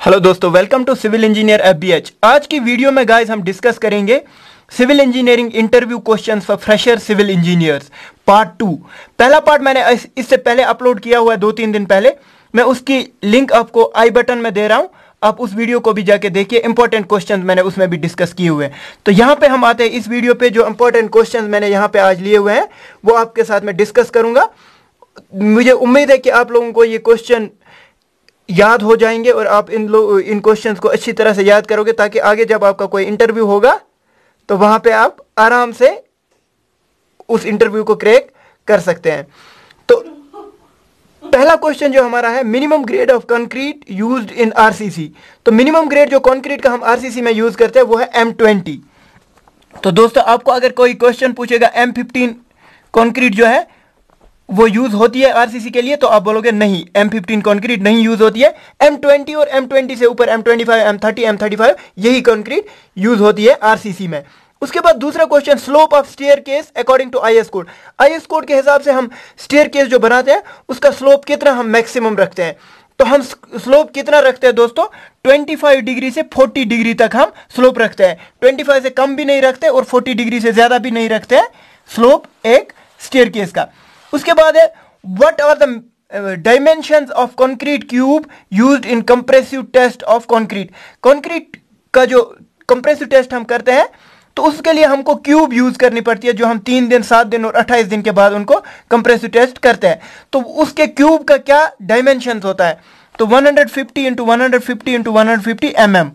Hello दोस्तों welcome to civil engineer F आज की वीडियो में गाइस हम डिस्कस करेंगे civil engineering interview questions for fresher civil engineers part two पहला पार्ट मैंने इससे पहले अपलोड किया हुआ है दो तीन दिन पहले। मैं उसकी लिंक आपको आई बटन में दे रहा हूँ। आप उस वीडियो को भी जाके देखिए इंपॉर्टेंट क्वेश्चंस मैंने उसमें भी डिस्कस किए हुए हैं। तो यहाँ पे हम आते हैं इस वीडियो पे जो इंपॉर्टेंट क्वेश्चंस मैंने यहाँ पे आज लिए हुए हैं, वो आपके साथ में डिस्कस करूँगा। मुझे उम्मीद है कि आप लोगों को ये क्वेश्चन याद हो जाएँगे और आप इन लोग इन क्वेश्चन को अच्छी तरह से याद करोगे ताकि आगे जब आपका कोई इंटरव्यू होगा तो वहाँ पे आप आराम से उस इंटरव्यू को क्रैक कर सकते हैं। तो पहला क्वेश्चन जो हमारा है minimum grade of concrete used in RCC तो मिनिमम ग्रेड जो कंक्रीट का हम आरसीसी में यूज़ करते हैं, वो है एम ट्वेंटी तो दोस्तों, आपको अगर कोई क्वेश्चन पूछेगा एम फिफ्टीन कॉन्क्रीट जो है वो यूज़ होती है आरसीसी के लिए तो आप बोलोगे नहीं एम फिफ्टीन कॉन्क्रीट नहीं यूज़ होती है। एम ट्वेंटी और एम ट्वेंटी से ऊपर M twenty five M thirty M thirty five यही कॉन्क्रीट यूज़ होती है आरसीसी में। उसके बाद दूसरा question slope of staircase according to IS code IS code के हिसाब से हम स्टेयर केस जो बनाते हैं, उसका स्लोप कितना हम मैक्सिमम रखते हैं। तो हम स्लोप कितना रखते हैं दोस्तों? 25 डिग्री से 40 डिग्री तक हम स्लोप रखते हैं। 25 से कम भी नहीं रखते और 40 डिग्री से ज़्यादा भी नहीं रखते स्लोप एक स्टेयर केस का। उसके बाद है what are the dimension of concrete cube use in compressive test of concrete concrete का जो कंप्रेसिव टेस्ट हम करते हैं तो उसके लिए हमको क्यूब यूज़ करनी पड़ती है, जो हम तीन दिन, सात दिन और अट्ठाईस दिन के बाद उनको कंप्रेसिव टेस्ट करते हैं। तो उसके क्यूब का क्या डायमेंशन होता है? तो 150 hundred fifty into one hundred fifty into one hundred fifty M M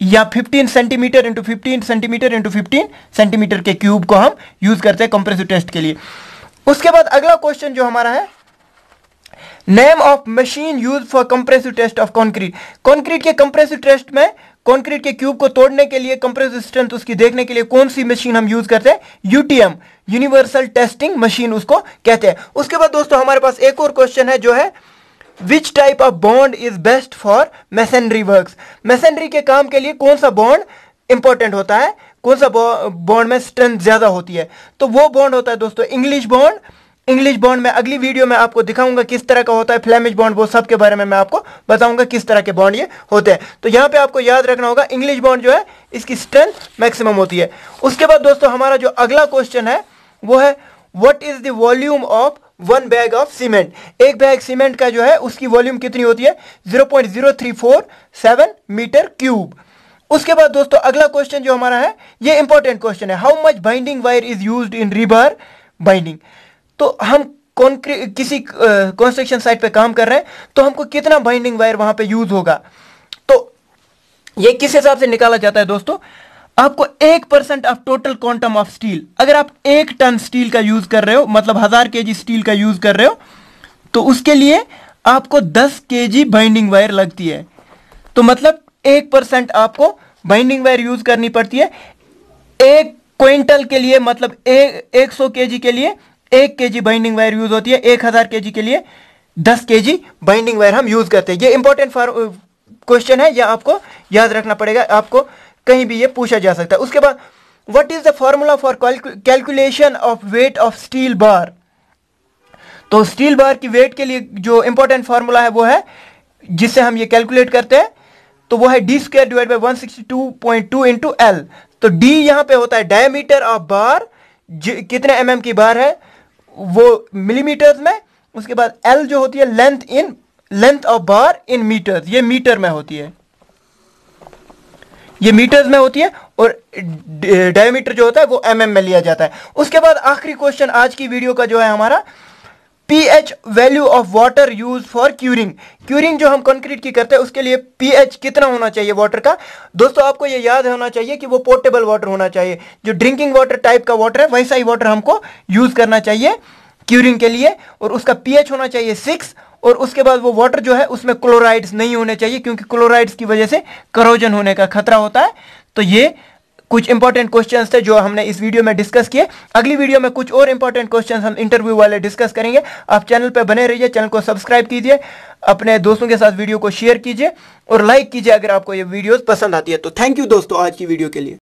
या 15 centimeter into fifteen centimeter into fifteen centimeter के क्यूब को हम यूज़ करते हैं कंप्रेसिव टेस्ट के लिए। उसके बाद अगला क्वेश्चन जो हमारा है name of machine use for compressive test of concrete concrete के कंप्रेसिव टेस्ट में कॉन्क्रीट के क्यूब को तोड़ने के लिए कंप्रेसिव स्ट्रेंथ उसकी देखने के लिए कौन सी मशीन हम यूज़ करते हैं? यूटीएम यूनिवर्सल टेस्टिंग मशीन उसको कहते हैं। उसके बाद दोस्तों, हमारे पास एक और क्वेश्चन है जो है which type of bond is best for masonry work masonry के काम के लिए कौन सा बॉन्ड इंपॉर्टेंट होता है? कौन सा बॉन्ड में स्ट्रेंथ ज़्यादा होती है? तो वो बॉन्ड होता है दोस्तों इंग्लिश बॉन्ड इंग्लिश बॉन्ड में अगली वीडियो में आपको दिखाऊँगा किस तरह का होता है फ्लैमिश बॉन्ड वो सब के बारे में मैं आपको बताऊँगा किस तरह के बॉन्ड ये होते हैं। तो यहाँ पे आपको याद रखना होगा इंग्लिश बॉन्ड जो है, इसकी स्ट्रेंथ मैक्सिमम होती है। उसके बाद दोस्तों, हमारा जो अगला क्वेश्चन है, वो है what is the volume of one bag of cement एक बैग सीमेंट का जो है, उसकी वॉल्यूम कितनी होती है? Zero point zero three four seven meter cube उसके बाद दोस्तों, अगला क्वेश्चन जो हमारा है, ये इंपॉर्टेंट क्वेश्चन है। How much binding wire is use in rebar binding तो हम किसी कंस्ट्रक्शन साइट पे काम कर रहे हैं तो हमको कितना बाइंडिंग वायर वहाँ पे यूज़ होगा? तो ये किस हिसाब से निकाला जाता है दोस्तों? आपको एक percent of total quantum of steel अगर आप एक टन स्टील का यूज़ कर रहे हो मतलब हज़ार के स्टील का यूज़ कर रहे हो तो उसके लिए आपको दस के बाइंडिंग वायर लगती है। तो मतलब एक परसेंट आपको बाइंडिंग वायर यूज़ करनी पड़ती है। एक क्विंटल के लिए मतलब एक सौ के के लिए एक के बाइंडिंग वायर यूज़ होती है। एक हज़ार के जी के लिए दस के जी बाइंडिंग वायर हम यूज़ करते हैं। ये इंपॉर्टेंट क्वेश्चन है। यह आपको याद रखना पड़ेगा। आपको कहीं भी ये पूछा जा सकता है। उसके बाद what is the formula for calculation of weight of steel bar तो स्टील बार की वेट के लिए जो इंपॉर्टेंट फॉर्मूला है, वो है, जिससे हम ये कैलकुलेट करते हैं। तो वो है D square divide by one sixty two point two into L तो डी यहाँ पे होता है डायमीटर ऑफ़ बार कितने एम mm की बार है? वो मिलीमीटर्स में, उसके बाद एल जो होती है length in length of bar in metres ये मीटर में होती है। ये मीटर्स में होती है और डायमीटर जो होता है वो एम mm में लिया जाता है। उसके बाद आखिरी क्वेश्चन आज की वीडियो का जो है हमारा pH value of water use for curing curing जो हम कंक्रीट की करते हैं, उसके लिए पीएच कितना होना चाहिए वाटर का? दोस्तों, आपको ये याद होना चाहिए कि वो पोर्टेबल वाटर होना चाहिए। जो ड्रिंकिंग वाटर टाइप का वाटर है, वैसा ही वाटर हमको यूज़ करना चाहिए क्यूरिंग के लिए। और उसका पीएच होना चाहिए सिक्स और उसके बाद वो वाटर जो है, उसमें क्लोराइड्स नहीं होने चाहिए, क्योंकि क्लोराइड्स की वजह से करोजन होने का खतरा होता है। तो ये कुछ इंपॉर्टेंट क्वेश्चन थे जो हमने इस वीडियो में डिस्कस किए। अगली वीडियो में कुछ और इंपॉर्टेंट क्वेश्चन हम इंटरव्यू वाले डिस्कस करेंगे। आप चैनल पर बने रहिए चैनल को सब्सक्राइब कीजिए, अपने दोस्तों के साथ वीडियो को शेयर कीजिए और लाइक कीजिए अगर आपको ये वीडियोस पसंद आती है। तो थैंक यू दोस्तों आज की वीडियो के लिए।